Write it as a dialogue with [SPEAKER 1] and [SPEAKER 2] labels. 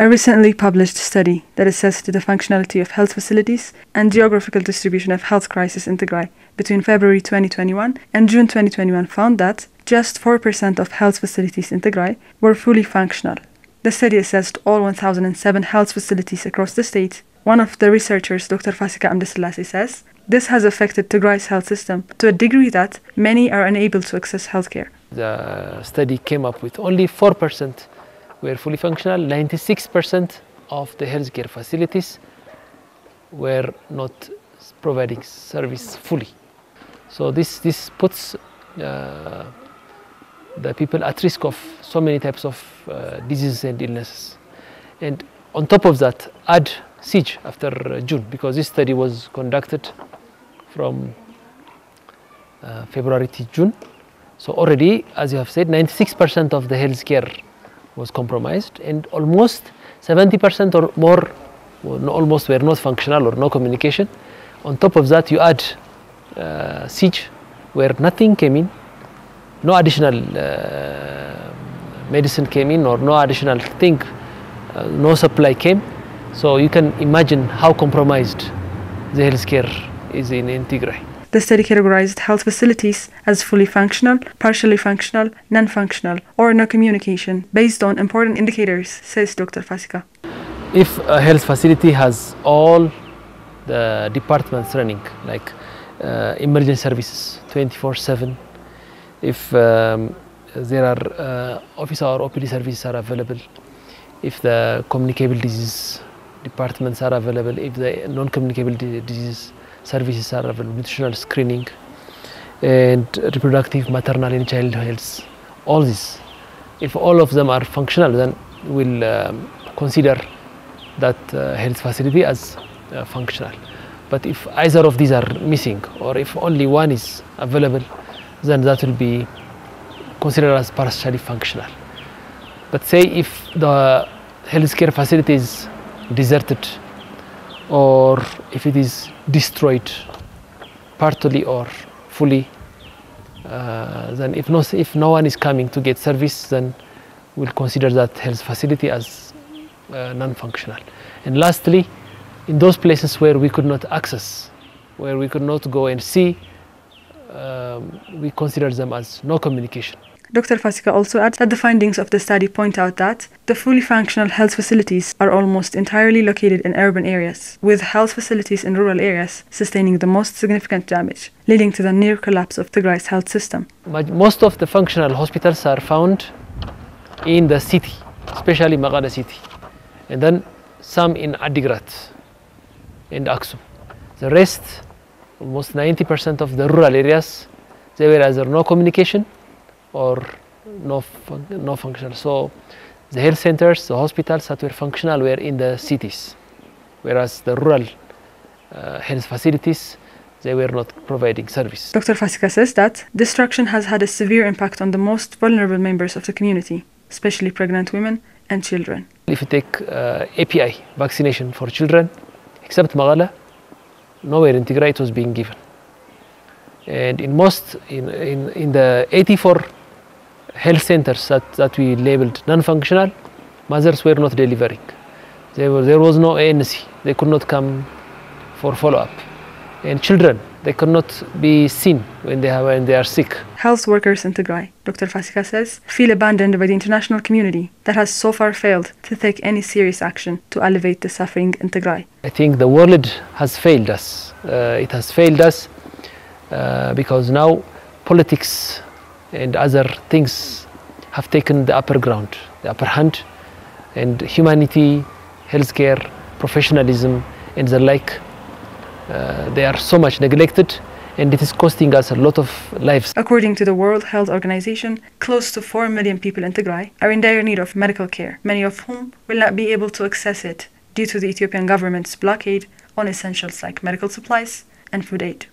[SPEAKER 1] A recently published study that assessed the functionality of health facilities and geographical distribution of health crisis in Tigray between February 2021 and June 2021 found that just 4% of health facilities in Tigray were fully functional. The study assessed all 1,007 health facilities across the state. One of the researchers, Dr. Fasika Amdeslasie, says this has affected Tigray's health system to a degree that many are unable to access healthcare.
[SPEAKER 2] The study came up with only 4% were fully functional, 96% of the healthcare facilities were not providing service fully. So this, this puts uh, the people at risk of so many types of uh, diseases and illnesses. And on top of that, add siege after June, because this study was conducted from uh, February to June. So already, as you have said, 96% of the healthcare was compromised and almost 70% or more well, almost were not functional or no communication. On top of that, you add uh, siege where nothing came in, no additional uh, medicine came in or no additional thing, uh, no supply came. So you can imagine how compromised the healthcare is in, in Tigray.
[SPEAKER 1] The study categorized health facilities as fully functional, partially functional, non functional, or no communication based on important indicators, says Dr. Fasika.
[SPEAKER 2] If a health facility has all the departments running, like uh, emergency services 24 7, if um, there are uh, office or OPD services are available, if the communicable disease departments are available, if the non communicable disease services are available, nutritional screening and reproductive, maternal and child health. All this, if all of them are functional, then we'll um, consider that uh, health facility as uh, functional. But if either of these are missing, or if only one is available, then that will be considered as partially functional. But say if the healthcare facility is deserted or if it is destroyed partly or fully uh, then if no, if no one is coming to get service then we'll consider that health facility as uh, non-functional. And lastly in those places where we could not access where we could not go and see um, we consider them as no communication
[SPEAKER 1] Dr. Fasika also adds that the findings of the study point out that the fully functional health facilities are almost entirely located in urban areas, with health facilities in rural areas sustaining the most significant damage, leading to the near collapse of Tigray's health system.
[SPEAKER 2] Most of the functional hospitals are found in the city, especially Mekelle city, and then some in Adigrat and Aksum. The rest, almost 90% of the rural areas, there were either no communication or no, fun no functional. So the health centers, the hospitals that were functional were in the cities, whereas the rural uh, health facilities, they were not providing service.
[SPEAKER 1] Dr. Fasika says that destruction has had a severe impact on the most vulnerable members of the community, especially pregnant women and children.
[SPEAKER 2] If you take uh, EPI, vaccination for children, except Mekelle, nowhere in Tigray it was being given. And in most, in, in, in the 84 health centers that, that we labeled non-functional, mothers were not delivering. Were, there was no ANC. They could not come for follow-up. And children, they could not be seen when they, have, when they are sick.
[SPEAKER 1] Health workers in Tigray, Dr. Fasika says, feel abandoned by the international community that has so far failed to take any serious action to alleviate the suffering in Tigray.
[SPEAKER 2] I think the world has failed us. Uh, it has failed us uh, because now politics and other things have taken the upper ground, the upper hand, and humanity, healthcare, professionalism, and the like, uh, they are so much neglected and it is costing us a lot of lives.
[SPEAKER 1] According to the World Health Organization, close to 4 million people in Tigray are in dire need of medical care, many of whom will not be able to access it due to the Ethiopian government's blockade on essentials like medical supplies and food aid.